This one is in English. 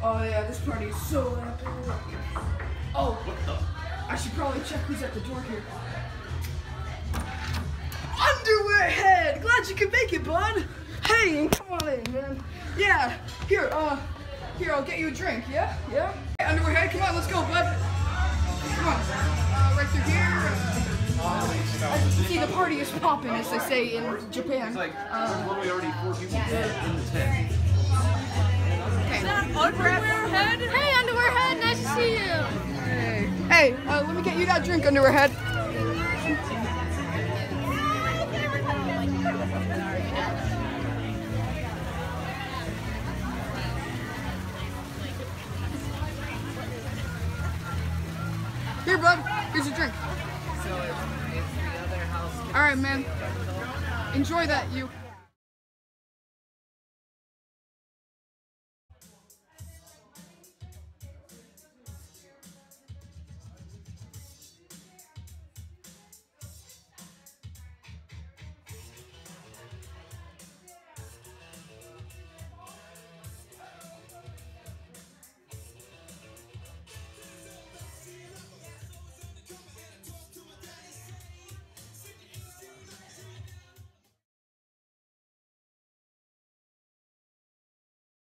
Oh yeah, this party is so epic. Oh, What the? I should probably check who's at the door here. Underwear head! Glad you could make it, bud. Hey, come on in, man. Yeah, here, uh, here, I'll get you a drink, yeah? Yeah? Hey, underwear head, come on, let's go, bud. Come on. Uh, right through here. Uh, as you can see, the party is popping, as they say in Japan. It's like Uh, literally already four people dead in the tent. okay. Underwear head? Hey, underwear head, nice to see you. Hey, hey uh, let me get you that drink, underwear head. Here, bud. Here's a drink. So it's, it's the other house. All right, man. Enjoy that, you.